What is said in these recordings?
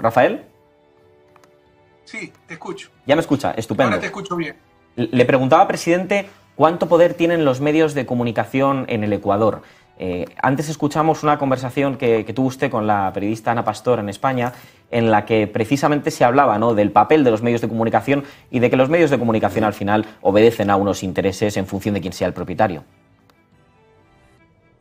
Rafael. Sí, te escucho. Ya me escucha, estupendo. Ahora te escucho bien. Le preguntaba, presidente, cuánto poder tienen los medios de comunicación en el Ecuador. Eh, antes escuchamos una conversación que, tuvo usted con la periodista Ana Pastor en España, en la que precisamente se hablaba ¿no? del papel de los medios de comunicación y de que los medios de comunicación al final obedecen a unos intereses en función de quién sea el propietario.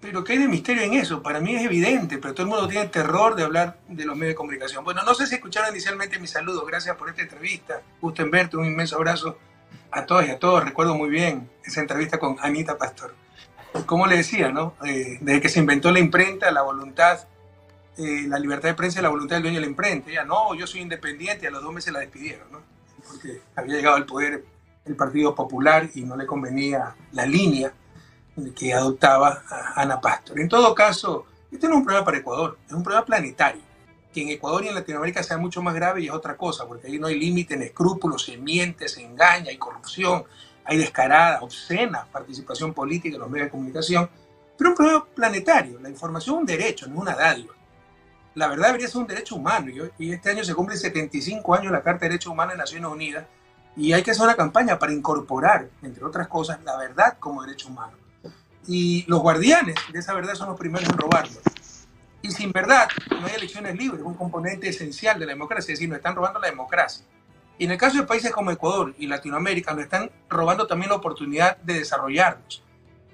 Pero ¿qué hay de misterio en eso? Para mí es evidente, pero todo el mundo tiene terror de hablar de los medios de comunicación. Bueno, no sé si escucharon inicialmente mi saludo. Gracias por esta entrevista. Gusto en verte. Un inmenso abrazo a todos y a todos. Recuerdo muy bien esa entrevista con Anita Pastor. Como le decía, ¿no? Eh, desde que se inventó la imprenta, la voluntad, eh, la libertad de prensa y la voluntad del dueño de la imprenta. Ella, no, yo soy independiente y a los dos meses la despidieron, ¿no? Porque había llegado al poder el Partido Popular y no le convenía la línea que adoptaba Ana Pastor. En todo caso, este no es un problema para Ecuador, es un problema planetario. Que en Ecuador y en Latinoamérica sea mucho más grave y es otra cosa, porque ahí no hay límite en escrúpulos, se miente, se engaña, hay corrupción, hay descarada, obscena participación política en los medios de comunicación. Pero un problema planetario, la información es un derecho, no es una dádiva. La verdad debería ser un derecho humano y este año se cumple 75 años la Carta de Derechos Humanos de Naciones Unidas y hay que hacer una campaña para incorporar, entre otras cosas, la verdad como derecho humano y los guardianes de esa verdad son los primeros en robarlo. Y sin verdad no hay elecciones libres, un componente esencial de la democracia, es decir, nos están robando la democracia. Y en el caso de países como Ecuador y Latinoamérica, nos están robando también la oportunidad de desarrollarnos.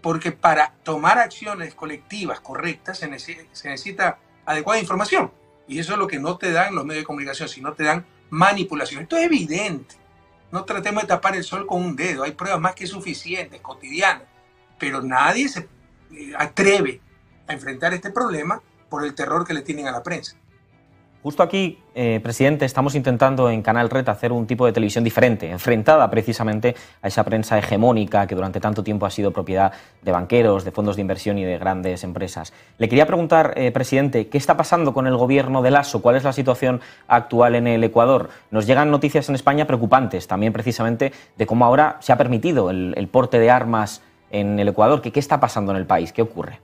Porque para tomar acciones colectivas correctas se necesita, adecuada información. Y eso es lo que no te dan los medios de comunicación, sino te dan manipulación. Esto es evidente. No tratemos de tapar el sol con un dedo. Hay pruebas más que suficientes, cotidianas pero nadie se eh, atreve a enfrentar este problema por el terror que le tienen a la prensa. Justo aquí, eh, presidente, estamos intentando en Canal Red hacer un tipo de televisión diferente, enfrentada precisamente a esa prensa hegemónica que durante tanto tiempo ha sido propiedad de banqueros, de fondos de inversión y de grandes empresas. Le quería preguntar, eh, presidente, ¿qué está pasando con el gobierno de Lasso? ¿Cuál es la situación actual en el Ecuador? Nos llegan noticias en España preocupantes, también precisamente de cómo ahora se ha permitido el porte de armas en el Ecuador. ¿Qué, ¿Qué está pasando en el país? ¿Qué ocurre?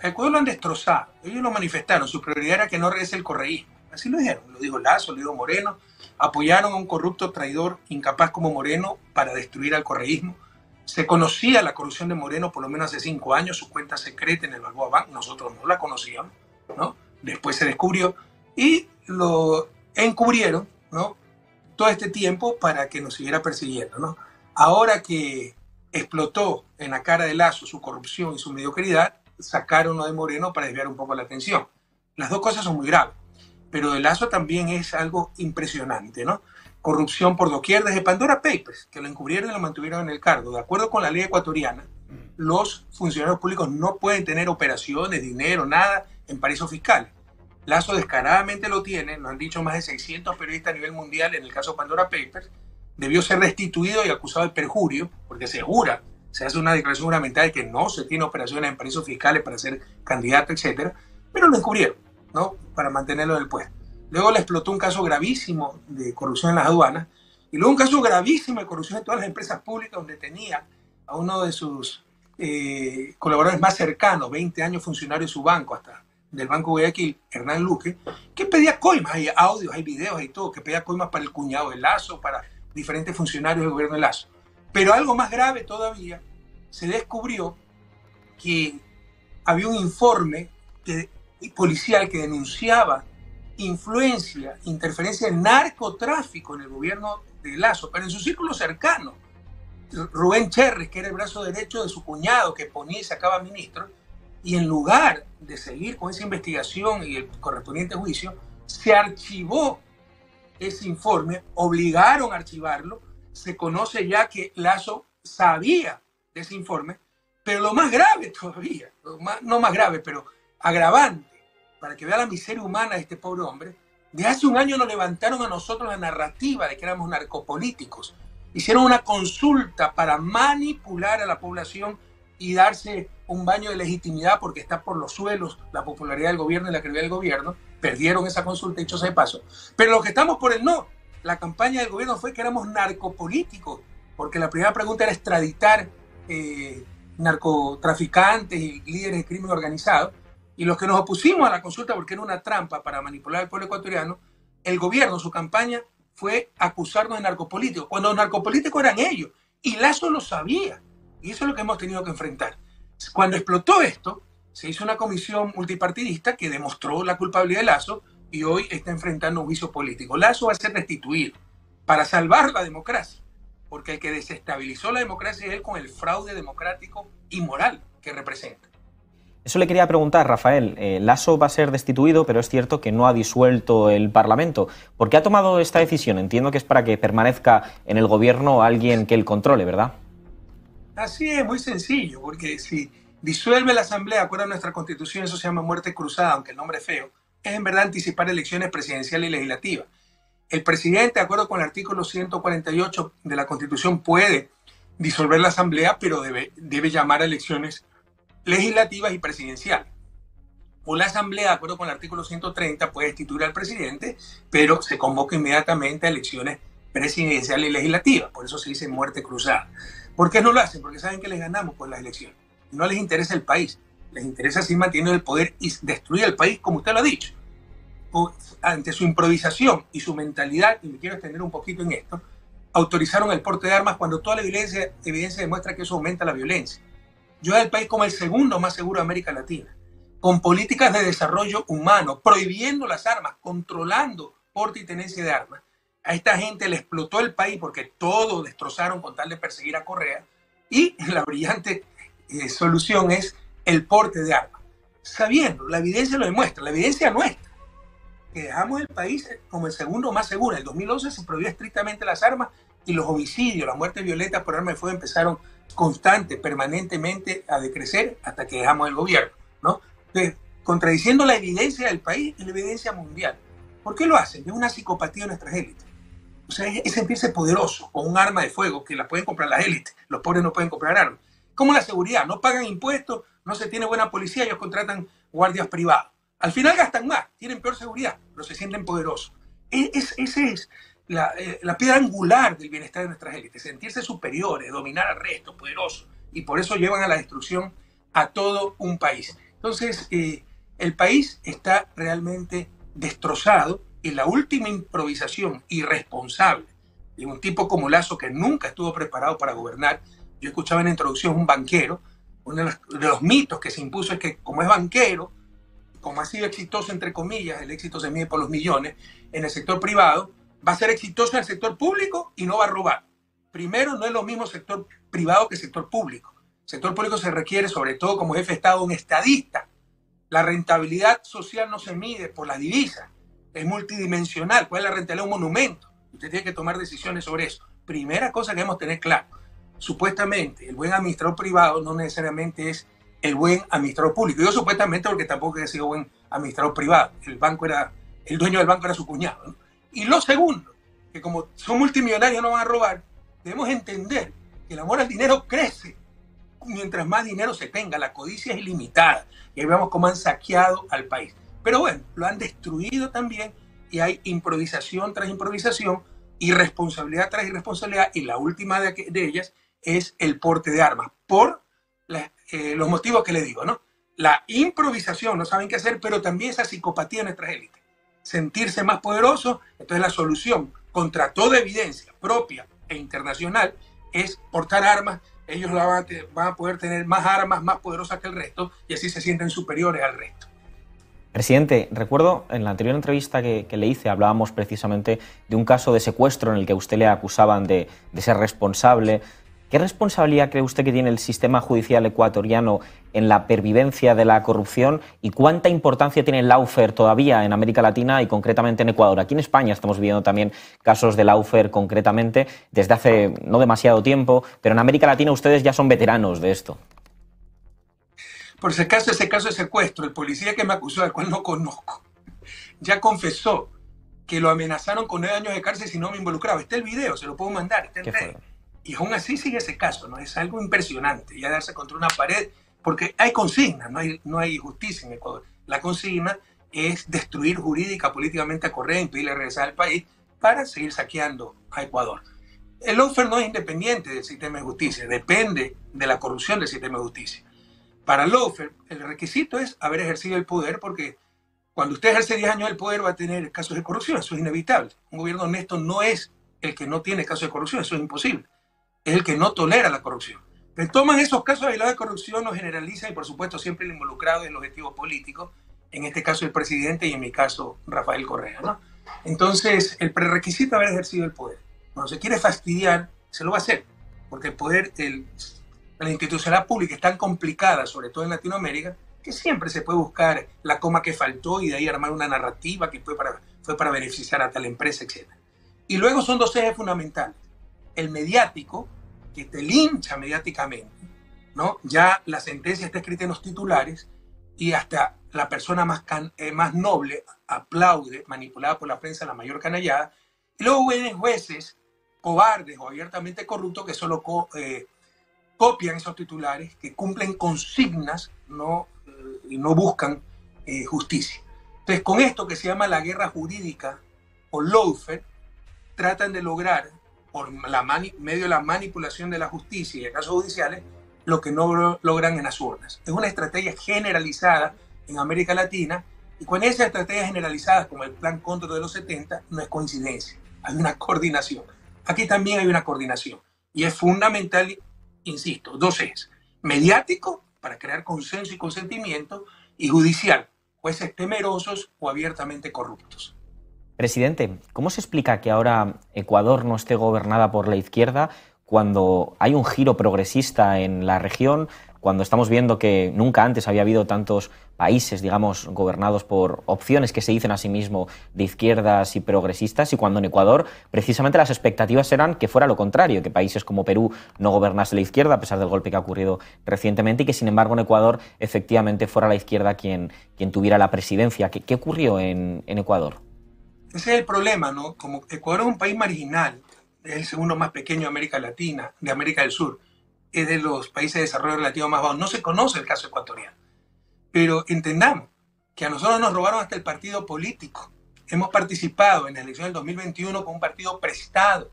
El Ecuador lo han destrozado. Ellos lo manifestaron. Su prioridad era que no regrese el correísmo. Así lo dijeron. Lo dijo Lazo, lo dijo Moreno. Apoyaron a un corrupto traidor incapaz como Moreno para destruir al correísmo. Se conocía la corrupción de Moreno por lo menos hace cinco años, su cuenta secreta en el Balboa Bank. Nosotros no la conocíamos. ¿no? Después se descubrió y lo encubrieron ¿no? todo este tiempo para que nos siguiera persiguiendo. ¿no? Ahora que explotó en la cara de Lazo su corrupción y su mediocridad, sacaron lo de Moreno para desviar un poco la atención. Las dos cosas son muy graves, pero de Lazo también es algo impresionante, ¿no? Corrupción por doquier desde Pandora Papers, que lo encubrieron y lo mantuvieron en el cargo. De acuerdo con la ley ecuatoriana, los funcionarios públicos no pueden tener operaciones, dinero, nada en paraísos fiscales. Lazo descaradamente lo tiene, lo han dicho más de 600 periodistas a nivel mundial en el caso Pandora Papers, debió ser restituido y acusado de perjurio, porque se jura, se hace una declaración juramental de que no se tiene operaciones en paraísos fiscales para ser candidato, etcétera, pero lo encubrieron, ¿no? Para mantenerlo en el puesto. Luego le explotó un caso gravísimo de corrupción en las aduanas, y luego un caso gravísimo de corrupción en todas las empresas públicas donde tenía a uno de sus eh, colaboradores más cercanos, 20 años funcionario de su banco, hasta del Banco Guayaquil, Hernán Luque, que pedía coimas, hay audios, hay videos, hay todo, que pedía coimas para el cuñado de Lazo, para diferentes funcionarios del gobierno de Lazo. Pero algo más grave todavía, se descubrió que había un informe policial que denunciaba influencia, interferencia en narcotráfico en el gobierno de Lazo, pero en su círculo cercano. Rubén Cherres, que era el brazo derecho de su cuñado, que ponía y sacaba ministro, y en lugar de seguir con esa investigación y el correspondiente juicio, se archivó ese informe, obligaron a archivarlo, se conoce ya que Lazo sabía de ese informe, pero lo más grave todavía, no más grave, pero agravante, para que vea la miseria humana de este pobre hombre, de hace un año nos levantaron a nosotros la narrativa de que éramos narcopolíticos. Hicieron una consulta para manipular a la población y darse un baño de legitimidad porque está por los suelos la popularidad del gobierno y la credibilidad del gobierno perdieron esa consulta, dicho sea de paso. Pero los que estamos por el no, la campaña del gobierno fue que éramos narcopolíticos, porque la primera pregunta era extraditar eh, narcotraficantes y líderes de crimen organizado, Y los que nos opusimos a la consulta porque era una trampa para manipular al pueblo ecuatoriano, el gobierno, su campaña, fue acusarnos de narcopolíticos, cuando los narcopolíticos eran ellos. Y Lazo lo sabía. Y eso es lo que hemos tenido que enfrentar. Cuando explotó esto, se hizo una comisión multipartidista que demostró la culpabilidad de Lazo y hoy está enfrentando un juicio político. Lazo va a ser restituido para salvar la democracia, porque el que desestabilizó la democracia es él con el fraude democrático y moral que representa. Eso le quería preguntar, Rafael. Eh, Lasso va a ser destituido, pero es cierto que no ha disuelto el Parlamento. ¿Por qué ha tomado esta decisión? Entiendo que es para que permanezca en el gobierno alguien que él controle, ¿verdad? Así es, muy sencillo, porque si disuelve la Asamblea, acuerdo a nuestra Constitución, eso se llama muerte cruzada, aunque el nombre es feo, es en verdad anticipar elecciones presidenciales y legislativas. El presidente, de acuerdo con el artículo 148 de la Constitución, puede disolver la Asamblea, pero debe, llamar a elecciones legislativas y presidenciales. O la Asamblea, de acuerdo con el artículo 130, puede destituir al presidente, pero se convoca inmediatamente a elecciones presidenciales y legislativas. Por eso se dice muerte cruzada. ¿Por qué no lo hacen? Porque saben que les ganamos con las elecciones. No les interesa el país. Les interesa seguir manteniendo el poder y destruir el país, como usted lo ha dicho. ante su improvisación y su mentalidad, y me quiero extender un poquito en esto, autorizaron el porte de armas cuando toda la evidencia, evidencia demuestra que eso aumenta la violencia yo el país como el segundo más seguro de América Latina, con políticas de desarrollo humano, prohibiendo las armas, controlando porte y tenencia de armas. A esta gente le explotó el país porque todo destrozaron con tal de perseguir a Correa y la brillante eh, solución es el porte de armas. Sabiendo, la evidencia lo demuestra, la evidencia nuestra, que dejamos el país como el segundo más seguro. En el 2011 se prohibió estrictamente las armas y los homicidios, las muertes violentas por arma de fuego empezaron constante, permanentemente a decrecer hasta que dejamos el gobierno, ¿no? contradiciendo la evidencia del país y la evidencia mundial. ¿Por qué lo hacen? Es una psicopatía de nuestras élites. O sea, es, sentirse poderoso con un arma de fuego que la pueden comprar las élites. Los pobres no pueden comprar armas. Como la seguridad, no pagan impuestos, no se tiene buena policía, ellos contratan guardias privados. Al final gastan más, tienen peor seguridad, pero se sienten poderosos. E, es, ese es eh, la, piedra angular del bienestar de nuestras élites, sentirse superiores, dominar al resto, poderosos, y por eso llevan a la destrucción a todo un país. Entonces, eh, el país está realmente destrozado y la última improvisación irresponsable de un tipo como Lazo que nunca estuvo preparado para gobernar. Yo escuchaba en la introducción un banquero, uno de los, mitos que se impuso es que como es banquero, como ha sido exitoso entre comillas, el éxito se mide por los millones en el sector privado, va a ser exitoso en el sector público y no va a robar. Primero, no es lo mismo sector privado que sector público. sector público se requiere, sobre todo como jefe de Estado, un estadista. La rentabilidad social no se mide por la divisa, es multidimensional. ¿Cuál es la rentabilidad un monumento? Usted tiene que tomar decisiones sobre eso. Primera cosa que debemos tener claro. Supuestamente, el buen administrador privado no necesariamente es el buen administrador público. Yo supuestamente porque tampoco he sido buen administrador privado. El banco era, el dueño del banco era su cuñado. ¿no? Y lo segundo, que como son multimillonarios no van a robar, debemos entender que el amor al dinero crece mientras más dinero se tenga. La codicia es ilimitada. Y ahí vemos cómo han saqueado al país. Pero bueno, lo han destruido también y hay improvisación tras improvisación, irresponsabilidad tras irresponsabilidad y la última de, ellas es el porte de armas por eh, los motivos que le digo, ¿no? La improvisación, no saben qué hacer, pero también esa psicopatía de nuestras élites sentirse más poderoso, entonces la solución contra toda evidencia propia e internacional es portar armas. Ellos van a, poder tener más armas más poderosas que el resto y así se sienten superiores al resto. Presidente, recuerdo en la anterior entrevista que, le hice hablábamos precisamente de un caso de secuestro en el que usted le acusaban de, de ser responsable ¿Qué responsabilidad cree usted que tiene el sistema judicial ecuatoriano en la pervivencia de la corrupción y cuánta importancia tiene el Laufer todavía en América Latina y concretamente en Ecuador? Aquí en España estamos viendo también casos de Laufer concretamente desde hace no demasiado tiempo, pero en América Latina ustedes ya son veteranos de esto. Por ese caso, ese caso de secuestro, el policía que me acusó, al cual no conozco, ya confesó que lo amenazaron con nueve años de cárcel si no me involucraba. Está el video, se lo puedo mandar, está en y aún así sigue ese caso, ¿no? Es algo impresionante, ya darse contra una pared, porque hay consigna, no hay, no hay justicia en Ecuador. La consigna es destruir jurídica, políticamente a Correa, impedirle regresar al país para seguir saqueando a Ecuador. El lawfare no es independiente del sistema de justicia, depende de la corrupción del sistema de justicia. Para Lofer, el requisito es haber ejercido el poder porque cuando usted ejerce 10 años el poder va a tener casos de corrupción, eso es inevitable. Un gobierno honesto no es el que no tiene casos de corrupción, eso es imposible. Es el que no tolera la corrupción. Pero toman esos casos aislados de corrupción, los generalizan y por supuesto siempre el involucrado en el objetivo político, en este caso el presidente y en mi caso Rafael Correa. ¿no? Entonces, el prerequisito haber ejercido el poder. Cuando se quiere fastidiar, se lo va a hacer, porque el poder, el, la institucionalidad pública es tan complicada, sobre todo en Latinoamérica, que siempre se puede buscar la coma que faltó y de ahí armar una narrativa que fue para, fue para beneficiar a tal empresa, etc. Y luego son dos ejes fundamentales. El mediático, que te lincha mediáticamente, ¿no? Ya la sentencia está escrita en los titulares y hasta la persona más, eh, más noble aplaude, manipulada por la prensa, la mayor canallada. Y luego jueces cobardes o abiertamente corruptos que solo eh, copian esos titulares, que cumplen consignas ¿no? y no buscan eh, justicia. Entonces, con esto que se llama la guerra jurídica o lawfare, tratan de lograr, por la medio de la manipulación de la justicia y de casos judiciales, lo que no logran en las urnas. Es una estrategia generalizada en América Latina y con esas estrategias generalizadas como el plan contra de los 70 no es coincidencia, hay una coordinación. Aquí también hay una coordinación y es fundamental, insisto, dos ejes, mediático para crear consenso y consentimiento y judicial, jueces temerosos o abiertamente corruptos. Presidente, ¿cómo se explica que ahora Ecuador no esté gobernada por la izquierda cuando hay un giro progresista en la región, cuando estamos viendo que nunca antes había habido tantos países, digamos, gobernados por opciones que se dicen a sí mismo de izquierdas y progresistas, y cuando en Ecuador precisamente las expectativas eran que fuera lo contrario, que países como Perú no gobernase la izquierda, a pesar del golpe que ha ocurrido recientemente, y que sin embargo en Ecuador efectivamente fuera la izquierda quien, quien tuviera la presidencia. ¿Qué, ocurrió en, en Ecuador? Ese es el problema, ¿no? Como Ecuador es un país marginal, es el segundo más pequeño de América Latina, de América del Sur, es de los países de desarrollo relativo más bajos. No se conoce el caso ecuatoriano. Pero entendamos que a nosotros nos robaron hasta el partido político. Hemos participado en la elección del 2021 con un partido prestado.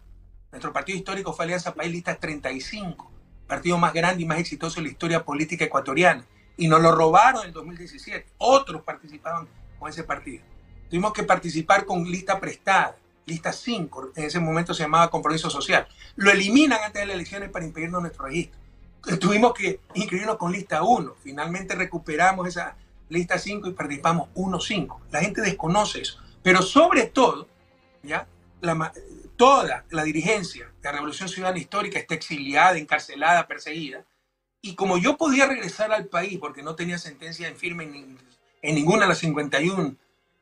Nuestro partido histórico fue Alianza País Listas 35, partido más grande y más exitoso en la historia política ecuatoriana. Y nos lo robaron en el 2017. Otros participaban con ese partido. Tuvimos que participar con lista prestada lista 5, en ese momento se llamaba compromiso social. Lo eliminan antes de las elecciones para impedirnos nuestro registro. Tuvimos que inscribirnos con lista 1. Finalmente recuperamos esa lista 5 y participamos 1-5. La gente desconoce eso. Pero sobre todo, ¿ya? toda la dirigencia de la Revolución Ciudadana Histórica está exiliada, encarcelada, perseguida. Y como yo podía regresar al país porque no tenía sentencia en firme en, en ninguna de las 51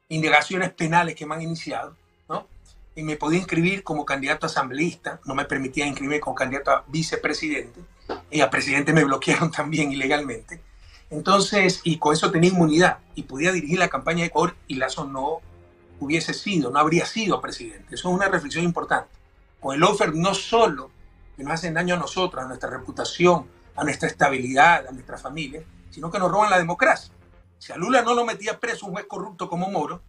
indagaciones penales que me han iniciado, y me podía inscribir como candidato asambleísta, no me permitía inscribirme como candidato a vicepresidente, y a presidente me bloquearon también ilegalmente. Entonces, y con eso tenía inmunidad y podía dirigir la campaña de Ecuador y Lazo no hubiese sido, no habría sido presidente. Eso es una reflexión importante. Con el offer no solo que nos hacen daño a nosotros, a nuestra reputación, a nuestra estabilidad, a nuestra familia, sino que nos roban la democracia. Si a Lula no lo metía preso un juez corrupto como Moro,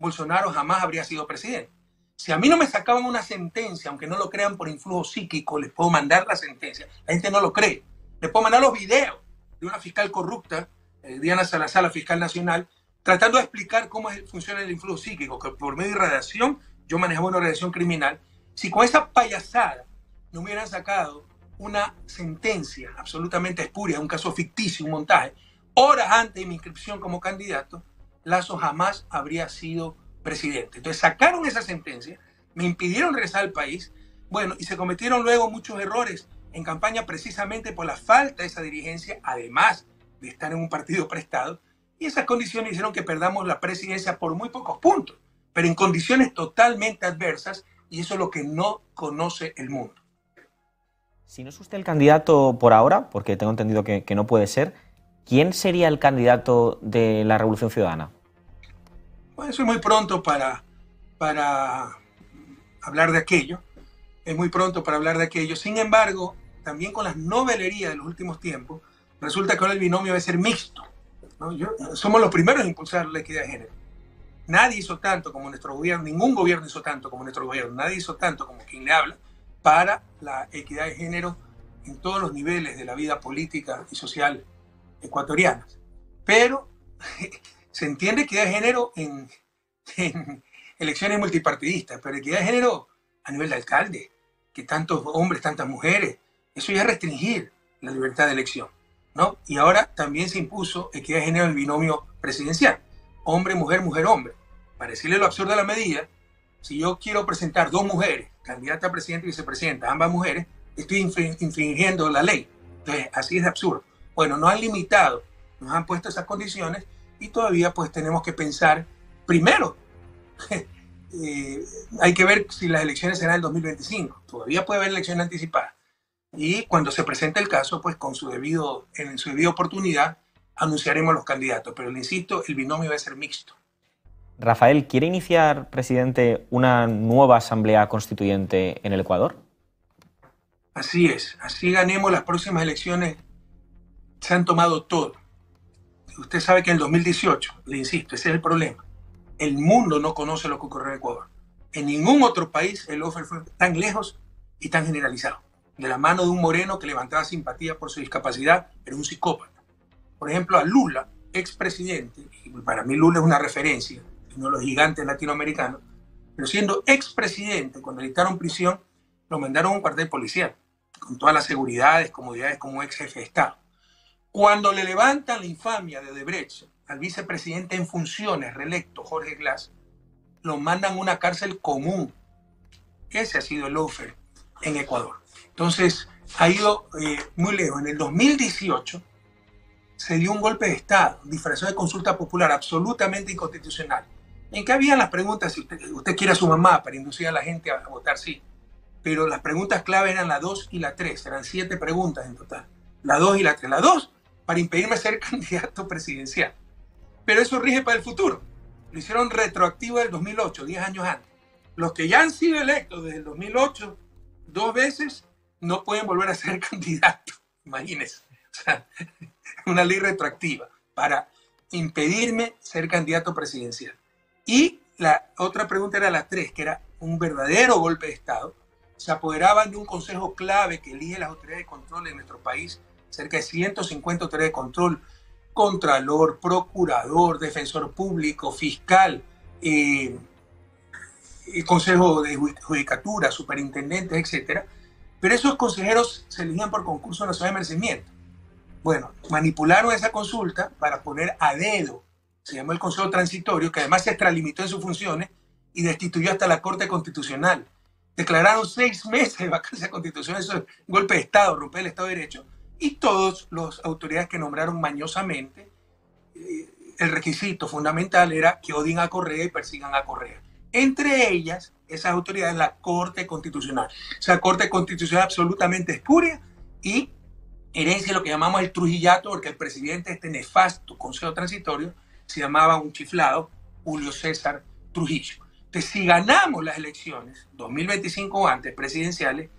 Bolsonaro jamás habría sido presidente. Si a mí no me sacaban una sentencia, aunque no lo crean por influjo psíquico, les puedo mandar la sentencia. La gente no lo cree. Les puedo mandar los videos de una fiscal corrupta, eh, Diana Salazar, la fiscal nacional, tratando de explicar cómo funciona el influjo psíquico, que por medio de radiación yo manejaba una radiación criminal. Si con esa payasada no me hubieran sacado una sentencia absolutamente espuria, un caso ficticio, un montaje, horas antes de mi inscripción como candidato, Lazo jamás habría sido presidente. Entonces sacaron esa sentencia, me impidieron regresar al país, bueno, y se cometieron luego muchos errores en campaña precisamente por la falta de esa dirigencia, además de estar en un partido prestado, y esas condiciones hicieron que perdamos la presidencia por muy pocos puntos, pero en condiciones totalmente adversas, y eso es lo que no conoce el mundo. Si no es usted el candidato por ahora, porque tengo entendido que, que no puede ser, ¿quién sería el candidato de la Revolución Ciudadana? Bueno, eso es muy pronto para, para hablar de aquello. Es muy pronto para hablar de aquello. Sin embargo, también con las novelerías de los últimos tiempos, resulta que ahora el binomio debe ser mixto. somos los primeros en impulsar la equidad de género. Nadie hizo tanto como nuestro gobierno, ningún gobierno hizo tanto como nuestro gobierno, nadie hizo tanto como quien le habla para la equidad de género en todos los niveles de la vida política y social ecuatorianas. Pero se entiende equidad de género en, en elecciones multipartidistas, pero equidad de género a nivel de alcalde, que tantos hombres, tantas mujeres, eso ya es restringir la libertad de elección. ¿no? Y ahora también se impuso equidad de género en el binomio presidencial, hombre, mujer, mujer, hombre. Para decirle lo absurdo de la medida, si yo quiero presentar dos mujeres, candidata a presidente y vicepresidenta, ambas mujeres, estoy infringiendo la ley. Entonces, así es de absurdo. Bueno, nos han limitado, nos han puesto esas condiciones y todavía pues tenemos que pensar, primero, eh, hay que ver si las elecciones serán el 2025. Todavía puede haber elecciones anticipadas y cuando se presente el caso, pues con su debido, en su debida oportunidad, anunciaremos los candidatos. Pero le insisto, el binomio va a ser mixto. Rafael, ¿quiere iniciar, presidente, una nueva asamblea constituyente en el Ecuador? Así es, así ganemos las próximas elecciones. Se han tomado todo. Usted sabe que en el 2018, le insisto, ese es el problema. El mundo no conoce lo que ocurrió en Ecuador. En ningún otro país el offer fue tan lejos y tan generalizado de la mano de un moreno que levantaba simpatía por su discapacidad, era un psicópata. Por ejemplo, a Lula, expresidente, y para mí Lula es una referencia, uno de los gigantes latinoamericanos, pero siendo expresidente, cuando le dictaron prisión, lo mandaron a un cuartel policial, con todas las seguridades, comodidades como ex jefe de Estado. Cuando le levantan la infamia de Odebrecht al vicepresidente en funciones, reelecto Jorge Glass, lo mandan a una cárcel común. Ese ha sido el offer en Ecuador. Entonces, ha ido eh, muy lejos. En el 2018 se dio un golpe de Estado, disfrazado de consulta popular, absolutamente inconstitucional. En que habían las preguntas, si usted, quiere a su mamá para inducir a la gente a, votar sí, pero las preguntas clave eran la 2 y la 3, eran siete preguntas en total. La 2 y la 3. La 2 para impedirme ser candidato presidencial. Pero eso rige para el futuro. Lo hicieron retroactivo del 2008, 10 años antes. Los que ya han sido electos desde el 2008 dos veces no pueden volver a ser candidatos. Imagínense. O sea, una ley retroactiva para impedirme ser candidato presidencial. Y la otra pregunta era la tres, que era un verdadero golpe de Estado. Se apoderaban de un consejo clave que elige las autoridades de control en nuestro país, cerca de 150 autoridades de control, contralor, procurador, defensor público, fiscal, eh, el consejo de judicatura, superintendentes, etcétera, pero esos consejeros se elegían por concurso nacional de merecimiento. Bueno, manipularon esa consulta para poner a dedo, se llamó el Consejo Transitorio, que además se extralimitó en sus funciones y destituyó hasta la Corte Constitucional. Declararon seis meses de vacancia constitucional, eso es golpe de Estado, romper el Estado de Derecho. Y todos los autoridades que nombraron mañosamente, eh, el requisito fundamental era que odien a Correa y persigan a Correa. Entre ellas, esas autoridades, la Corte Constitucional. O sea, Corte Constitucional absolutamente espuria y herencia de lo que llamamos el trujillato, porque el presidente de este nefasto Consejo Transitorio se llamaba un chiflado Julio César Trujillo. Entonces, si ganamos las elecciones 2025 o antes presidenciales,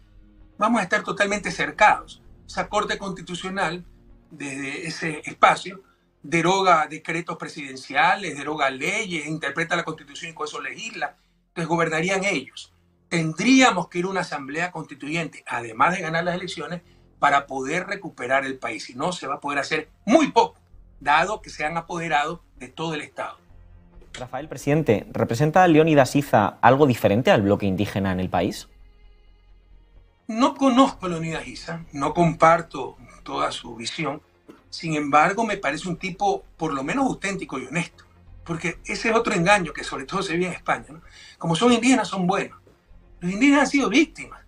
vamos a estar totalmente cercados. Esa Corte Constitucional, desde ese espacio, deroga decretos presidenciales, deroga leyes, interpreta la Constitución y con eso legisla entonces gobernarían ellos. Tendríamos que ir a una asamblea constituyente, además de ganar las elecciones, para poder recuperar el país. Si no, se va a poder hacer muy poco, dado que se han apoderado de todo el Estado. Rafael, presidente, ¿representa Leónidas Iza algo diferente al bloque indígena en el país? No conozco a Leónidas Iza, no comparto toda su visión. Sin embargo, me parece un tipo por lo menos auténtico y honesto. Porque ese es otro engaño que sobre todo se ve en España. Como son indígenas, son buenos. Los indígenas han sido víctimas.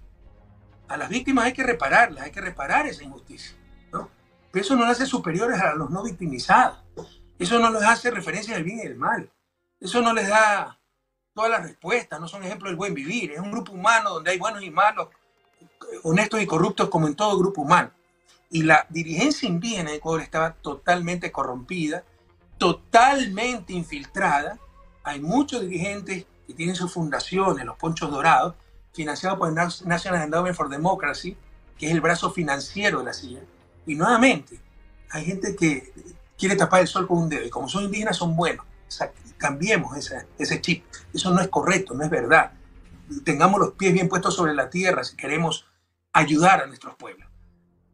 A las víctimas hay que repararlas, hay que reparar esa injusticia. Pero eso no las hace superiores a los no victimizados. Eso no les hace referencia del bien y del mal. Eso no les da todas las respuestas, no son ejemplos del buen vivir. Es un grupo humano donde hay buenos y malos, honestos y corruptos como en todo grupo humano. Y la dirigencia indígena de Ecuador estaba totalmente corrompida totalmente infiltrada. Hay muchos dirigentes que tienen sus fundaciones, los Ponchos Dorados, financiados por el National Endowment for Democracy, que es el brazo financiero de la CIA. Y nuevamente, hay gente que quiere tapar el sol con un dedo, y como son indígenas, son buenos. cambiemos ese, ese chip. Eso no es correcto, no es verdad. Tengamos los pies bien puestos sobre la tierra si queremos ayudar a nuestros pueblos.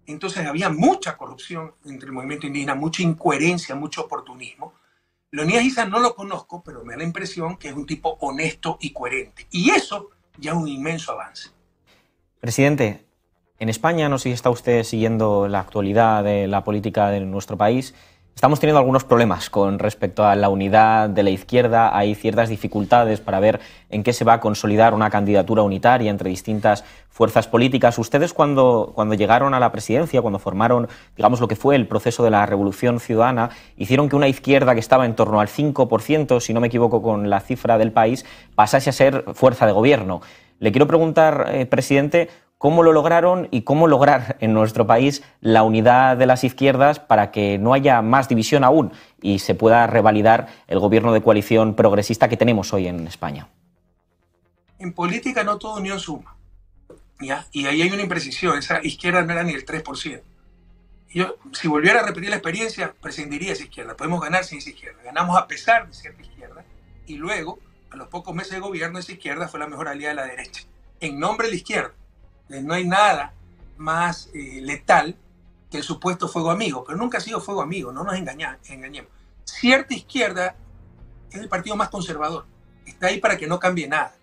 entonces había mucha corrupción entre el movimiento indígena, mucha incoherencia, mucho oportunismo. Leonidas Isa no lo conozco, pero me da la impresión que es un tipo honesto y coherente. Y eso ya es un inmenso avance. Presidente, en España, no sé si está usted siguiendo la actualidad de la política de nuestro país, Estamos teniendo algunos problemas con respecto a la unidad de la izquierda. Hay ciertas dificultades para ver en qué se va a consolidar una candidatura unitaria entre distintas fuerzas políticas. Ustedes cuando, cuando llegaron a la presidencia, cuando formaron, digamos, lo que fue el proceso de la revolución ciudadana, hicieron que una izquierda que estaba en torno al 5%, si no me equivoco con la cifra del país, pasase a ser fuerza de gobierno. Le quiero preguntar, eh, presidente, cómo lo lograron y cómo lograr en nuestro país la unidad de las izquierdas para que no haya más división aún y se pueda revalidar el gobierno de coalición progresista que tenemos hoy en España. En política no toda unión suma. ¿ya? Y ahí hay una imprecisión. Esa izquierda no era ni el 3%. Yo, si volviera a repetir la experiencia, prescindiría esa izquierda. Podemos ganar sin esa izquierda. Ganamos a pesar de cierta izquierda. Y luego, a los pocos meses de gobierno, esa izquierda fue la mejor aliada de la derecha. En nombre de la izquierda no hay nada más eh, letal que el supuesto fuego amigo, pero nunca ha sido fuego amigo, no nos engañamos. Cierta izquierda es el partido más conservador, está ahí para que no cambie nada,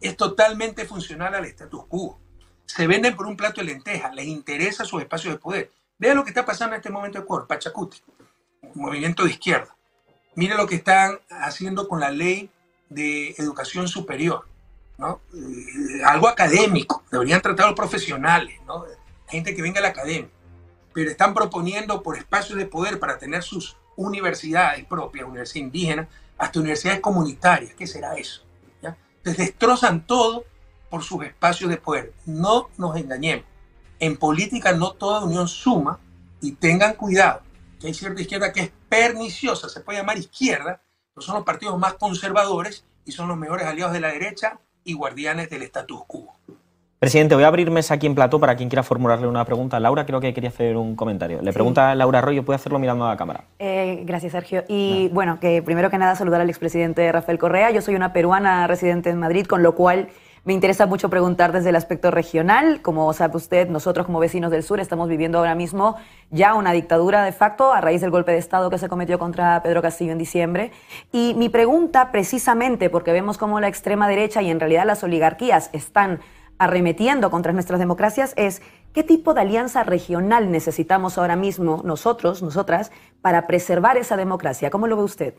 es totalmente funcional al status quo. Se venden por un plato de lentejas, les interesa sus espacios de poder. Vean lo que está pasando en este momento de Ecuador, Pachacuti, movimiento de izquierda. Mire lo que están haciendo con la ley de educación superior ¿no? Algo académico, deberían tratar los profesionales, gente que venga a la academia, pero están proponiendo por espacios de poder para tener sus universidades propias, universidades indígenas, hasta universidades comunitarias. ¿Qué será eso? ¿Ya? Entonces destrozan todo por sus espacios de poder. No nos engañemos. En política no toda unión suma y tengan cuidado, que hay cierta izquierda que es perniciosa, se puede llamar izquierda, pero son los partidos más conservadores y son los mejores aliados de la derecha y guardianes del status quo. Presidente, voy a abrir mesa aquí en plató para quien quiera formularle una pregunta. Laura creo que quería hacer un comentario. Le pregunta a Laura Arroyo, puede hacerlo mirando a la cámara. Eh, gracias, Sergio. Y bueno, que primero que nada saludar al expresidente Rafael Correa. Yo soy una peruana residente en Madrid, con lo cual me interesa mucho preguntar desde el aspecto regional. Como sabe usted, nosotros como vecinos del sur estamos viviendo ahora mismo ya una dictadura de facto a raíz del golpe de Estado que se cometió contra Pedro Castillo en diciembre. Y mi pregunta, precisamente porque vemos cómo la extrema derecha y en realidad las oligarquías están arremetiendo contra nuestras democracias, es qué tipo de alianza regional necesitamos ahora mismo nosotros, nosotras, para preservar esa democracia. ¿Cómo lo ve usted?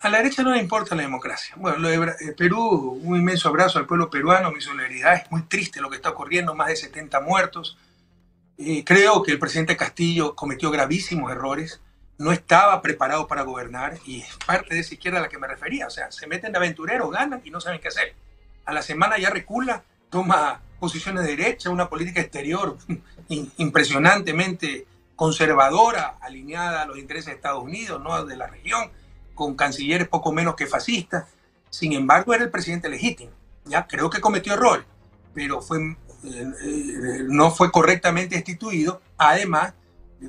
A la derecha no le importa la democracia. Bueno, eh, Perú, un inmenso abrazo al pueblo peruano, mi solidaridad. Es muy triste lo que está ocurriendo, más de 70 muertos. Creo que el presidente Castillo cometió gravísimos errores, no estaba preparado para gobernar y es parte de esa izquierda a la que me refería. O sea, se meten de aventureros, ganan y no saben qué hacer. A la semana ya recula, toma posiciones de derecha, una política exterior impresionantemente conservadora, alineada a los intereses de Estados Unidos, no de la región con cancilleres poco menos que fascistas. Sin embargo, era el presidente legítimo. Ya creo que cometió errores, pero fue, eh, eh, no fue correctamente destituido. Además,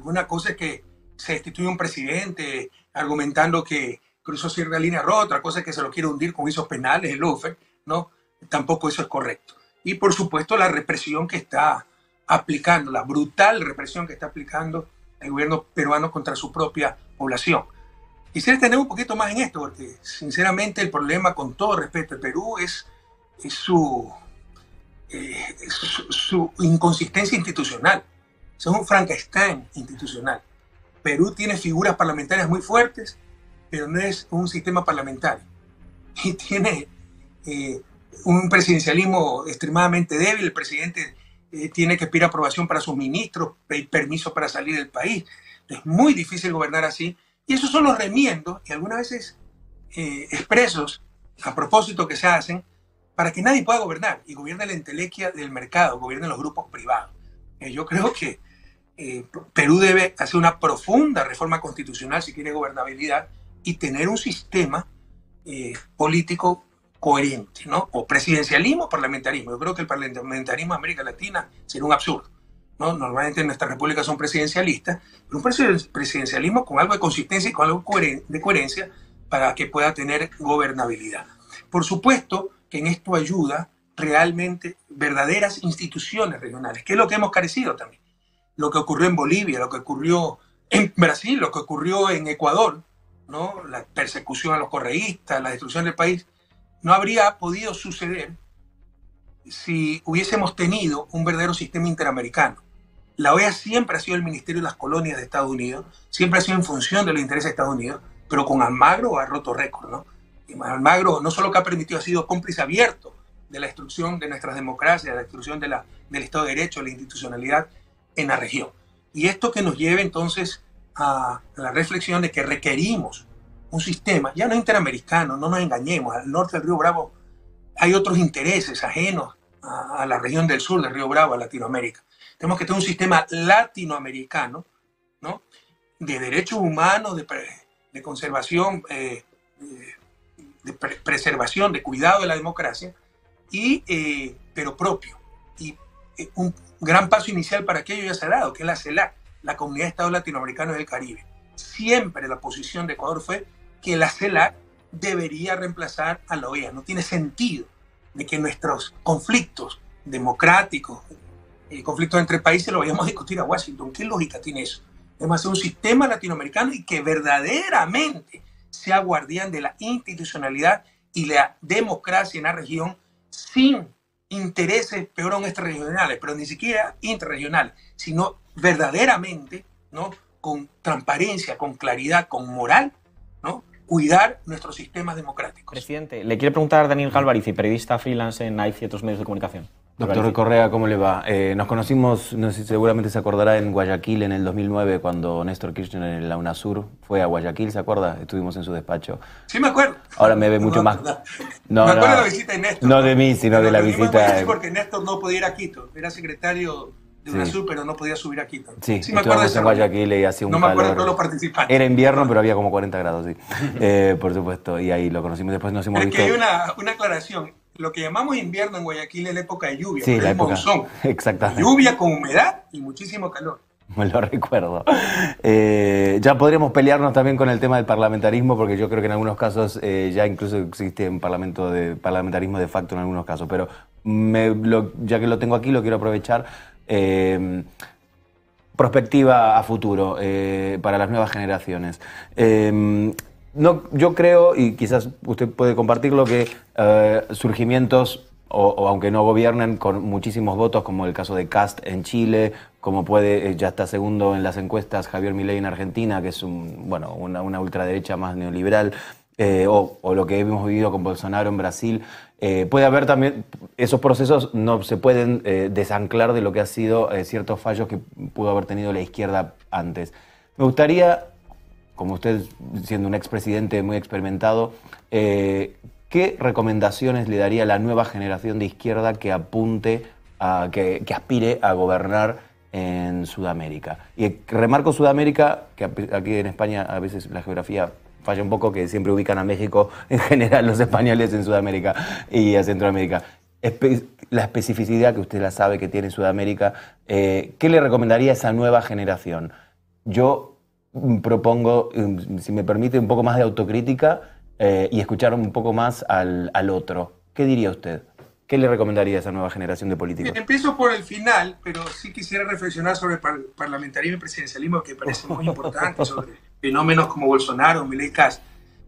una cosa es que se destituye un presidente argumentando que cruzó cierta línea roja, otra cosa es que se lo quiere hundir con juicios penales, el UFE, ¿no? Tampoco eso es correcto. Y por supuesto la represión que está aplicando, la brutal represión que está aplicando el gobierno peruano contra su propia población. Quisiera tener un poquito más en esto, porque sinceramente el problema, con todo respeto, de Perú es, su, eh, su, inconsistencia institucional. Es un Frankenstein institucional. Perú tiene figuras parlamentarias muy fuertes, pero no es un sistema parlamentario. Y tiene eh, un presidencialismo extremadamente débil. El presidente eh, tiene que pedir aprobación para sus ministros, pedir permiso para salir del país. Es muy difícil gobernar así y esos son los remiendos y algunas veces eh, expresos a propósito que se hacen para que nadie pueda gobernar y gobierne la entelequia del mercado, gobiernen los grupos privados. Eh, yo creo que eh, Perú debe hacer una profunda reforma constitucional si quiere gobernabilidad y tener un sistema político coherente, ¿no? O presidencialismo o parlamentarismo. Yo creo que el parlamentarismo en América Latina sería un absurdo. Normalmente en nuestra república son presidencialistas, pero un presidencialismo con algo de consistencia y con algo de coherencia para que pueda tener gobernabilidad. Por supuesto que en esto ayuda realmente verdaderas instituciones regionales, que es lo que hemos carecido también. Lo que ocurrió en Bolivia, lo que ocurrió en Brasil, lo que ocurrió en Ecuador, la persecución a los correístas, la destrucción del país, no habría podido suceder si hubiésemos tenido un verdadero sistema interamericano. La OEA siempre ha sido el Ministerio de las Colonias de Estados Unidos, siempre ha sido en función de los intereses de Estados Unidos, pero con Almagro ha roto récord, ¿no? Y Almagro no solo que ha permitido, ha sido cómplice abierto de la destrucción de nuestras democracias, de la destrucción del Estado de Derecho, de la institucionalidad en la región. Y esto que nos lleva entonces a la reflexión de que requerimos un sistema, ya no interamericano, no nos engañemos, al norte del río Bravo hay otros intereses ajenos a, la región del sur del río Bravo, a Latinoamérica. Tenemos que tener un sistema latinoamericano, ¿no? De derechos humanos, de, conservación, eh, de preservación, de cuidado de la democracia, y, eh, pero propio. Y eh, un gran paso inicial para aquello ya se ha dado, que es la CELAC, la Comunidad de Estados Latinoamericanos del Caribe. Siempre la posición de Ecuador fue que la CELAC debería reemplazar a la OEA. No tiene sentido de que nuestros conflictos democráticos, el conflicto entre países, lo vayamos a discutir a Washington. ¿Qué lógica tiene eso? Debemos hacer un sistema latinoamericano y que verdaderamente sea guardián de la institucionalidad y la democracia en la región sin intereses, peor aún extrarregionales, pero ni siquiera interregionales, sino verdaderamente, ¿no? Con transparencia, con claridad, con moral, ¿no? Cuidar nuestros sistemas democráticos. Presidente, le quiere preguntar Daniel Galvarici, periodista freelance en AIF y otros medios de comunicación. Doctor Correa, ¿cómo le va? Eh, nos conocimos, no sé, seguramente se acordará, en Guayaquil en el 2009, cuando Néstor Kirchner en la UNASUR fue a Guayaquil, ¿se acuerda? Estuvimos en su despacho. Sí, me acuerdo. Ahora me ve mucho más. No, me acuerdo de la visita de Néstor. No de mí, sino de la visita. porque Néstor no podía ir a Quito, era secretario de UNASUR, pero no podía subir a Quito. Sí, sí me acuerdo de en Guayaquil y hacía un No me acuerdo de todos los participantes. Era invierno, pero había como 40 grados, sí. eh, por supuesto, y ahí lo conocimos. Después nos hemos es visto. que hay una, una aclaración lo que llamamos invierno en Guayaquil es la época de lluvia, sí, la época. monzón. Exactamente. Lluvia con humedad y muchísimo calor. Me lo recuerdo. Eh, ya podríamos pelearnos también con el tema del parlamentarismo, porque yo creo que en algunos casos eh, ya incluso existe un parlamento de, parlamentarismo de facto en algunos casos. Pero me, lo, ya que lo tengo aquí, lo quiero aprovechar. Eh, prospectiva a futuro eh, para las nuevas generaciones. Eh, no, yo creo, y quizás usted puede compartirlo, que eh, surgimientos, o, aunque no gobiernen, con muchísimos votos, como el caso de Cast en Chile, como puede, eh, ya está segundo en las encuestas Javier Milei en Argentina, que es un, bueno, una, una ultraderecha más neoliberal, eh, o, lo que hemos vivido con Bolsonaro en Brasil, puede haber también, esos procesos no se pueden desanclar de lo que ha sido ciertos fallos que pudo haber tenido la izquierda antes. Me gustaría, como usted siendo un expresidente muy experimentado, ¿qué recomendaciones le daría a la nueva generación de izquierda que apunte, que, aspire a gobernar en Sudamérica? Y remarco Sudamérica, que aquí en España a veces la geografía falla un poco que siempre ubican a México en general los españoles en Sudamérica y a Centroamérica. La especificidad que usted la sabe que tiene Sudamérica, eh, ¿qué le recomendaría a esa nueva generación? Yo propongo, si me permite, un poco más de autocrítica eh, y escuchar un poco más al, al, otro. ¿Qué diría usted? ¿Qué le recomendaría a esa nueva generación de políticos? Bien, empiezo por el final, pero sí quisiera reflexionar sobre el par parlamentarismo y presidencialismo que parece muy importante, sobre fenómenos como Bolsonaro, Milei.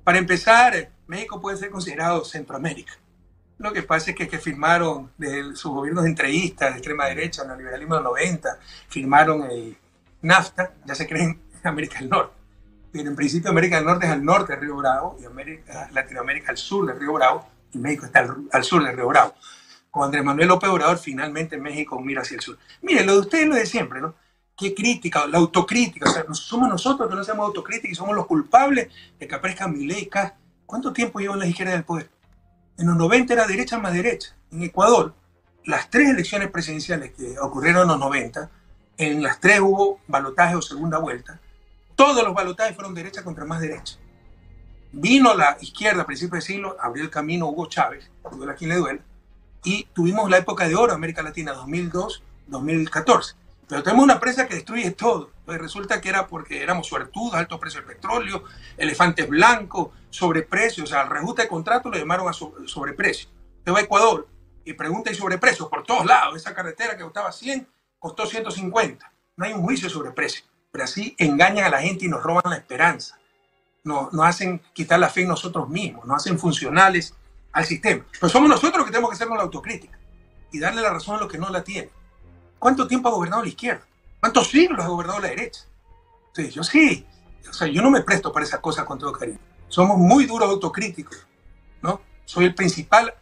Para empezar, México puede ser considerado Centroamérica. Lo que pasa es que, que firmaron sus gobiernos entreguistas de extrema derecha, en el liberalismo de los 90, firmaron el NAFTA, ya se creen en América del Norte. Pero en principio América del Norte es al norte del Río Bravo y América, Latinoamérica al sur del Río Bravo y México está al, sur del Río Bravo. Con Andrés Manuel López Obrador, finalmente México mira hacia el sur. Mire, lo de ustedes lo de siempre, ¿no? Qué crítica, la autocrítica. O sea, somos nosotros que no hacemos autocrítica y somos los culpables de que aparezca Milei. ¿Cuánto tiempo llevan las izquierdas del poder? En los 90 era derecha más derecha. En Ecuador, las tres elecciones presidenciales que ocurrieron en los 90, en las tres hubo balotaje o segunda vuelta. Todos los balotajes fueron derecha contra más derecha. Vino la izquierda a principios de siglo, abrió el camino Hugo Chávez, duele a quien le duele, y tuvimos la época de oro América Latina 2002-2014. Pero tenemos una presa que destruye todo. Pues resulta que era porque éramos suertudos, alto precio del petróleo, elefantes blancos, sobreprecios, o sea, al reajuste de contrato lo llamaron a sobreprecio. Te va a Ecuador, y pregunten sobre precios por todos lados. Esa carretera que costaba 100 costó 150. No hay un juicio sobre precios, pero así engañan a la gente y nos roban la esperanza. Nos, hacen quitar la fe en nosotros mismos, nos hacen funcionales al sistema. Pero somos nosotros los que tenemos que hacernos la autocrítica y darle la razón a los que no la tienen. ¿Cuánto tiempo ha gobernado la izquierda? ¿Cuántos siglos ha gobernado la derecha? Entonces, yo sí, o sea, yo no me presto para esas cosas con todo cariño. Somos muy duros autocríticos, ¿no? Soy el principal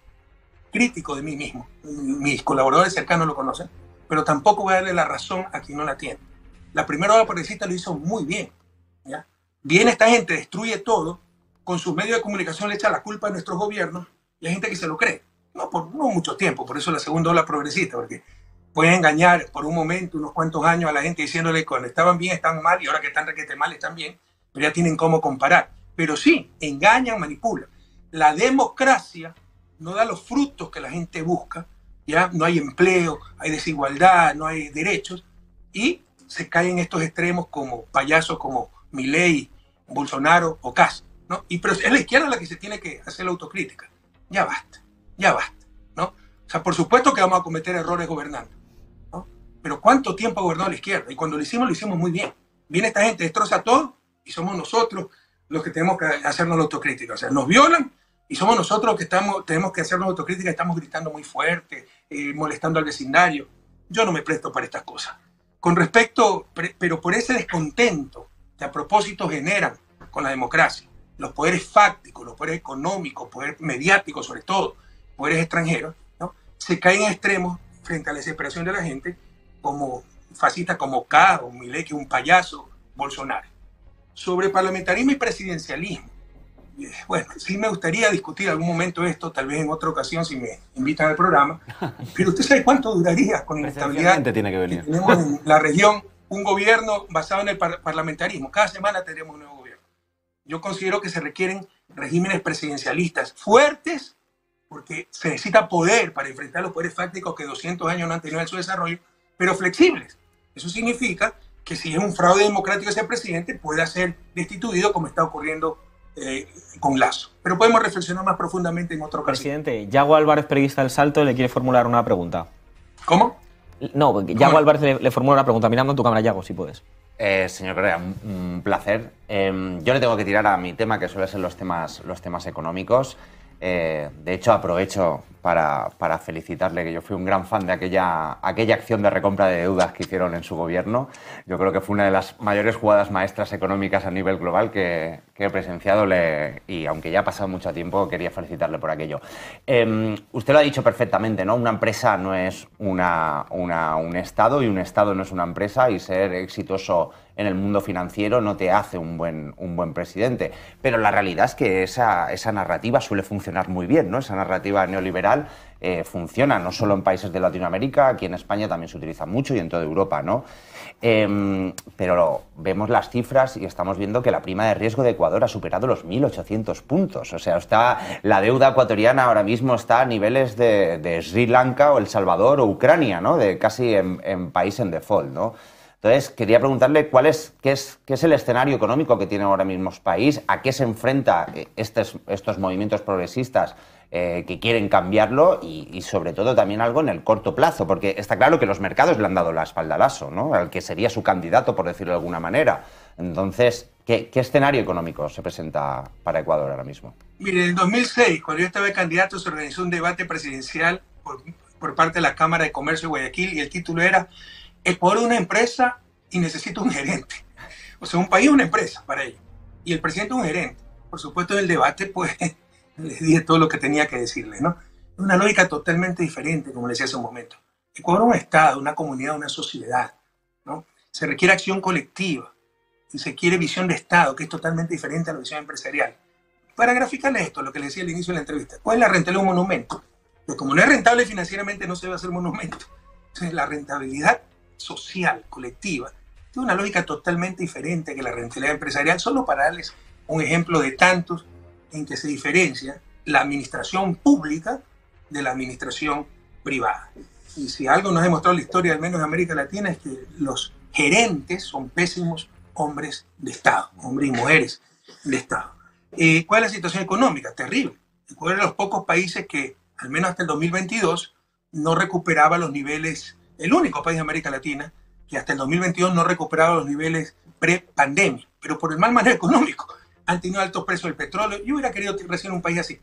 crítico de mí mismo. Mis colaboradores cercanos lo conocen, pero tampoco voy a darle la razón a quien no la tiene. La primera ola progresista lo hizo muy bien. ¿ya? Viene esta gente, destruye todo, con sus medios de comunicación le echa la culpa a nuestros gobiernos y hay gente que se lo cree. No por no mucho tiempo, por eso la segunda ola progresista, porque pueden engañar por un momento, unos cuantos años a la gente diciéndole cuando estaban bien están mal y ahora que están requete mal están bien, pero ya tienen cómo comparar. Pero sí, engañan, manipulan. La democracia no da los frutos que la gente busca, ya no hay empleo, hay desigualdad, no hay derechos y se caen estos extremos como payasos como Milei, Bolsonaro o Cas, ¿no? Y pero es la izquierda la que se tiene que hacer la autocrítica. Ya basta, ya basta, ¿no? O sea, por supuesto que vamos a cometer errores gobernando, ¿no? Pero ¿cuánto tiempo ha gobernado la izquierda? Y cuando lo hicimos, lo hicimos muy bien. Viene esta gente, destroza todo y somos nosotros los que tenemos que hacernos la autocrítica. O sea, nos violan y somos nosotros los que estamos, tenemos que hacernos autocrítica, estamos gritando muy fuerte, eh, molestando al vecindario. Yo no me presto para estas cosas. Con respecto, pero por ese descontento que a propósito generan con la democracia, los poderes fácticos, los poderes económicos, poderes mediáticos sobre todo, poderes extranjeros, se caen a extremos frente a la desesperación de la gente, como fascistas como Caro, Milei, que un payaso, Bolsonaro. Sobre parlamentarismo y presidencialismo, bueno, sí me gustaría discutir algún momento esto, tal vez en otra ocasión si me invitan al programa, pero usted sabe cuánto duraría con la estabilidad tiene que venir. tenemos en la región un gobierno basado en el parlamentarismo. Cada semana tendremos un nuevo gobierno. Yo considero que se requieren regímenes presidencialistas fuertes, porque se necesita poder para enfrentar los poderes fácticos que 200 años no han tenido en su desarrollo, pero flexibles. Eso significa que si es un fraude democrático ese presidente, pueda ser destituido como está ocurriendo eh, con Lazo. Pero podemos reflexionar más profundamente en otro caso. Presidente, Yago Álvarez, periodista del Salto, le quiere formular una pregunta. ¿Cómo? No, Yago Álvarez le, formula una pregunta. Mirando en tu cámara, Yago, si puedes. Eh, señor Correa, un placer. Em, yo le tengo que tirar a mi tema, que suele ser los temas, los temas económicos. Eh, de hecho, aprovecho para, para, felicitarle, que yo fui un gran fan de aquella, aquella acción de recompra de deudas que hicieron en su gobierno. Yo creo que fue una de las mayores jugadas maestras económicas a nivel global que, que he presenciado le, y aunque ya ha pasado mucho tiempo, quería felicitarle por aquello. Eh, usted lo ha dicho perfectamente, ¿no? Una empresa no es una, una, un Estado y un Estado no es una empresa y ser exitoso en el mundo financiero no te hace un buen, un buen presidente. Pero la realidad es que esa, esa narrativa suele funcionar muy bien, ¿no? Esa narrativa neoliberal eh, funciona no solo en países de Latinoamérica, aquí en España también se utiliza mucho y en toda Europa, ¿no? Em, pero vemos las cifras y estamos viendo que la prima de riesgo de Ecuador ha superado los 1.800 puntos. O sea, está, la deuda ecuatoriana ahora mismo está a niveles de, Sri Lanka o El Salvador o Ucrania, ¿no? De casi en, país en default, ¿no? Entonces, quería preguntarle cuál es qué, es, qué es el escenario económico que tiene ahora mismo el país, a qué se enfrenta eh, estos, estos movimientos progresistas eh, que quieren cambiarlo y, sobre todo también algo en el corto plazo, porque está claro que los mercados le han dado la espalda al ASO, ¿no? al que sería su candidato, por decirlo de alguna manera. Entonces, ¿qué, escenario económico se presenta para Ecuador ahora mismo? Mire, en el 2006, cuando yo estaba candidato, se organizó un debate presidencial por, por parte de la Cámara de Comercio de Guayaquil y el título era Ecuador es una empresa y necesita un gerente. O sea, un país es una empresa para ellos. Y el presidente es un gerente. Por supuesto, en el debate, pues, les dije todo lo que tenía que decirles, ¿no? Una lógica totalmente diferente, como les decía hace un momento. Ecuador es un Estado, una comunidad, una sociedad, ¿no? Se requiere acción colectiva y se quiere visión de Estado, que es totalmente diferente a la visión empresarial. Para graficarles esto, lo que les decía al inicio de la entrevista, ¿cuál es la rentabilidad de un monumento? Pues como no es rentable financieramente, no se va a hacer monumento. Entonces, la rentabilidad social, colectiva, tiene una lógica totalmente diferente que la rentabilidad empresarial, solo para darles un ejemplo de tantos en que se diferencia la administración pública de la administración privada. Y si algo nos ha demostrado la historia, al menos de América Latina, es que los gerentes son pésimos hombres de Estado, hombres y mujeres de Estado. Eh, ¿Cuál es la situación económica? Terrible. Ecuador de los pocos países que al menos hasta el 2022, no recuperaba los niveles, el único país de América Latina que hasta el 2022 no recuperaba los niveles pre-pandemia, pero por el mal manejo económico han tenido altos precios del petróleo. Yo hubiera querido recibir un país así.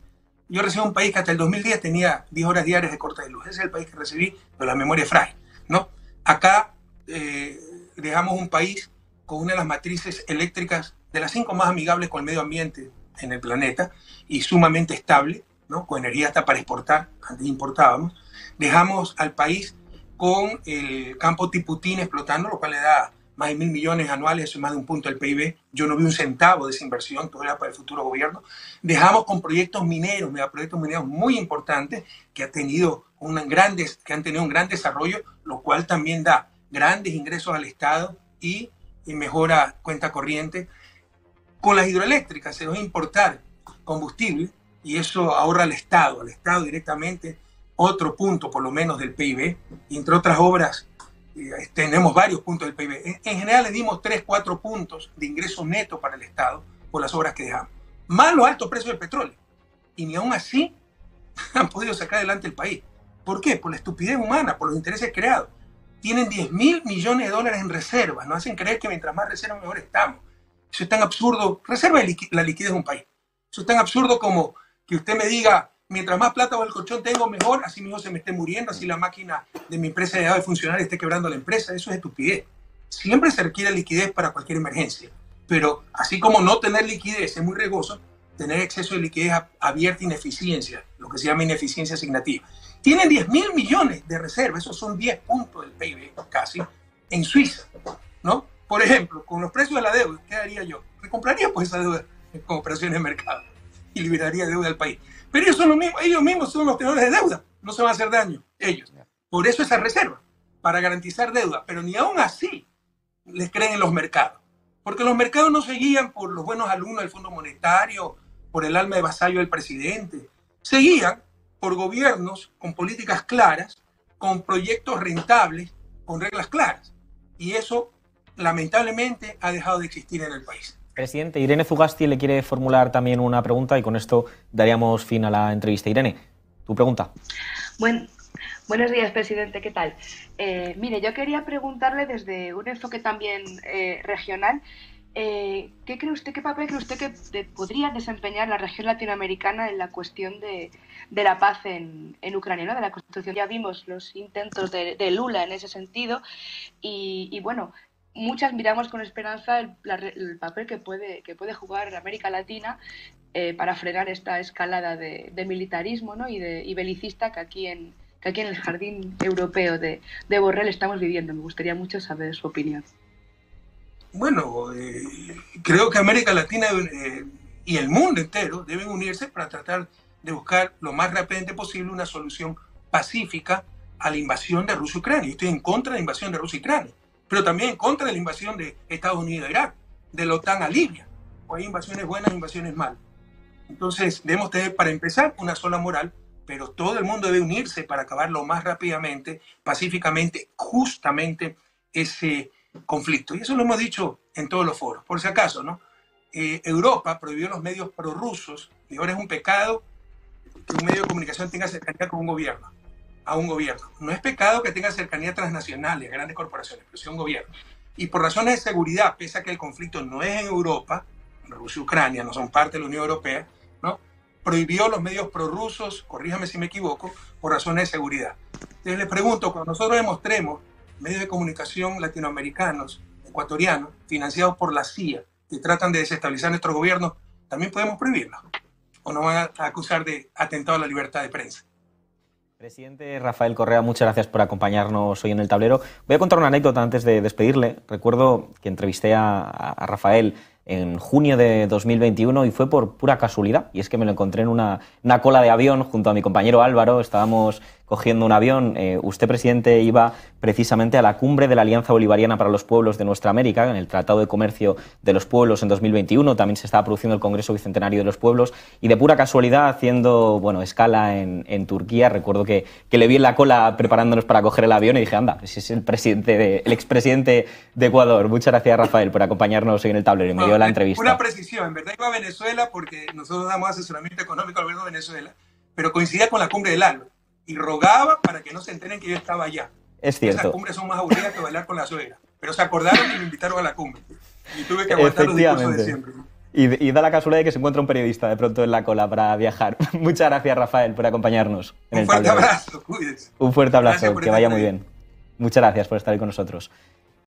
Yo recibí un país que hasta el 2010 tenía 10 horas diarias de corte de luz. Ese es el país que recibí, pero la memoria es frágil. ¿no? Acá eh, dejamos un país con una de las matrices eléctricas de las cinco más amigables con el medio ambiente en el planeta y sumamente estable, ¿no? con energía hasta para exportar, antes importábamos. Dejamos al país con el campo Tiputín explotando, lo cual le da más de mil millones anuales, eso es más de un punto del PIB. Yo no vi un centavo de esa inversión, todo era para el futuro gobierno. Dejamos con proyectos mineros, proyectos mineros muy importantes que, ha tenido un grandes, que han tenido un gran desarrollo, lo cual también da grandes ingresos al Estado y, y mejora cuenta corriente. Con las hidroeléctricas se va a importar combustible y eso ahorra al Estado, al Estado directamente otro punto por lo menos del PIB, entre otras obras tenemos varios puntos del PIB. En, general le dimos 3, 4 puntos de ingreso neto para el Estado por las obras que dejamos. Más los altos precios del petróleo. Y ni aún así han podido sacar adelante el país. ¿Por qué? Por la estupidez humana, por los intereses creados. Tienen 10 mil millones de dólares en reservas. Nos hacen creer que mientras más reservas mejor estamos. Eso es tan absurdo. Reserva la liquidez de un país. Eso es tan absurdo como que usted me diga, mientras más plata o el colchón tengo, mejor, así mismo se me esté muriendo, así la máquina de mi empresa dejado de funcionar y esté quebrando la empresa. Eso es estupidez. Siempre se requiere liquidez para cualquier emergencia, pero así como no tener liquidez es muy riesgoso, tener exceso de liquidez abierta ineficiencia, lo que se llama ineficiencia asignativa. Tienen 10 mil millones de reservas, esos son 10 puntos del PIB casi, en Suiza, ¿no? Por ejemplo, con los precios de la deuda, ¿qué haría yo? Me compraría pues esa deuda con operaciones de mercado y liberaría deuda al país. Pero ellos, son los mismos, ellos mismos son los tenedores de deuda, no se van a hacer daño, ellos. Por eso esa reserva, para garantizar deuda. Pero ni aún así les creen en los mercados. Porque los mercados no se guían por los buenos alumnos del Fondo Monetario, por el alma de vasallo del presidente. Se guían por gobiernos con políticas claras, con proyectos rentables, con reglas claras. Y eso, lamentablemente, ha dejado de existir en el país. Presidente, Irene Zugasti le quiere formular también una pregunta y con esto daríamos fin a la entrevista. Irene, tu pregunta. buenos días, presidente. ¿Qué tal? Eh, mire, yo quería preguntarle desde un enfoque también eh, regional. Eh, ¿Qué cree usted, qué papel cree usted que podría desempeñar la región latinoamericana en la cuestión de, la paz en, Ucrania, de la construcción? Ya vimos los intentos de, Lula en ese sentido y bueno, muchas miramos con esperanza el, papel que puede, que puede jugar América Latina eh, para frenar esta escalada de, militarismo ¿no? y, de, belicista que aquí en, aquí en el jardín europeo de, Borrell estamos viviendo. Me gustaría mucho saber su opinión. Bueno, eh, creo que América Latina eh, y el mundo entero deben unirse para tratar de buscar lo más rápidamente posible una solución pacífica a la invasión de Rusia-Ucrania. Yo estoy en contra de la invasión de Rusia-Ucrania pero también en contra de la invasión de Estados Unidos a Irak, de la OTAN a Libia. O hay invasiones buenas invasiones malas. Entonces, debemos tener, para empezar, una sola moral, pero todo el mundo debe unirse para acabar lo más rápidamente, pacíficamente, justamente ese conflicto. Y eso lo hemos dicho en todos los foros. Por si acaso, ¿no? Eh, Europa prohibió los medios prorrusos y ahora es un pecado que un medio de comunicación tenga cercanía con un gobierno a un gobierno. No es pecado que tenga cercanía transnacional a grandes corporaciones, pero sí a un gobierno. Y por razones de seguridad, pese a que el conflicto no es en Europa, Rusia y Ucrania no son parte de la Unión Europea, ¿no? prohibió los medios prorrusos, corríjame si me equivoco, por razones de seguridad. Entonces les pregunto, cuando nosotros demostremos medios de comunicación latinoamericanos, ecuatorianos, financiados por la CIA, que tratan de desestabilizar nuestro gobierno, ¿también podemos prohibirlos? ¿O nos van a acusar de atentado a la libertad de prensa? Presidente Rafael Correa, muchas gracias por acompañarnos hoy en el tablero. Voy a contar una anécdota antes de despedirle. Recuerdo que entrevisté a, Rafael en junio de 2021 y fue por pura casualidad. Y es que me lo encontré en una, una cola de avión junto a mi compañero Álvaro. Estábamos cogiendo un avión. Eh, usted, presidente, iba precisamente a la cumbre de la Alianza Bolivariana para los Pueblos de Nuestra América, en el Tratado de Comercio de los Pueblos en 2021. También se estaba produciendo el Congreso Bicentenario de los Pueblos. Y de pura casualidad, haciendo bueno, escala en, en Turquía, recuerdo que, que, le vi en la cola preparándonos para coger el avión y dije, anda, ese es el, presidente de, el expresidente de Ecuador. Muchas gracias, Rafael, por acompañarnos hoy en el tablero y me dio la entrevista. Una precisión, en verdad iba a Venezuela porque nosotros damos asesoramiento económico al gobierno de Venezuela pero coincidía con la cumbre del año y rogaba para que no se enteren que yo estaba allá. Es cierto. Esas cumbres son más aburridas que bailar con la suegra. Pero se acordaron y me invitaron a la cumbre. Y tuve que aguantar los discursos de siempre. Y, y, da la casualidad de que se encuentra un periodista de pronto en la cola para viajar. Muchas gracias, Rafael, por acompañarnos. En un fuerte abrazo, cuídese. Un fuerte abrazo, que vaya muy bien. Muchas gracias por estar ahí con nosotros.